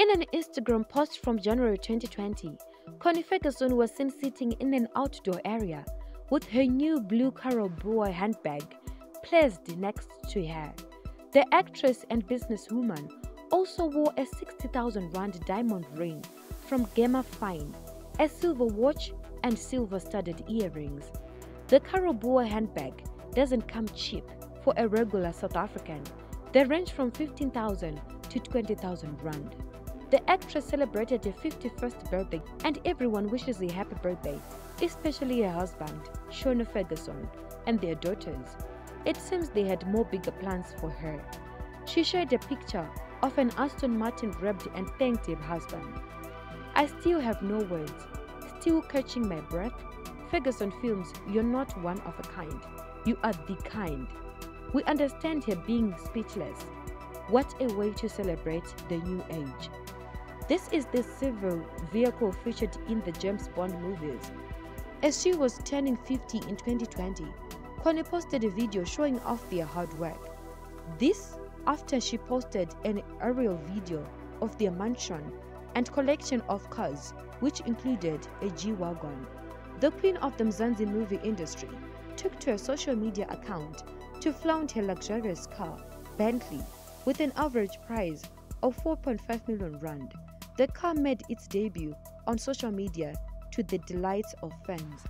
In an Instagram post from January 2020, Connie Ferguson was seen sitting in an outdoor area with her new blue Carol Boy handbag placed next to her. The actress and businesswoman also wore a 60,000 rand diamond ring from Gemma Fine, a silver watch, and silver studded earrings. The Carol Boy handbag doesn't come cheap for a regular South African. They range from 15,000 to 20,000 rand. The actress celebrated her 51st birthday and everyone wishes a happy birthday, especially her husband, Shona Ferguson, and their daughters. It seems they had more bigger plans for her. She shared a picture of an Aston Martin wrapped and thanked her husband. I still have no words, still catching my breath. Ferguson films, you're not one of a kind. You are the kind. We understand her being speechless. What a way to celebrate the new age. This is the silver vehicle featured in the James Bond movies. As she was turning 50 in 2020, Connie posted a video showing off their hard work. This after she posted an aerial video of their mansion and collection of cars, which included a G-Wagon. The queen of the Mzansi movie industry took to her social media account to flaunt her luxurious car, Bentley, with an average price of 4.5 million rand. The car made its debut on social media to the delight of fans.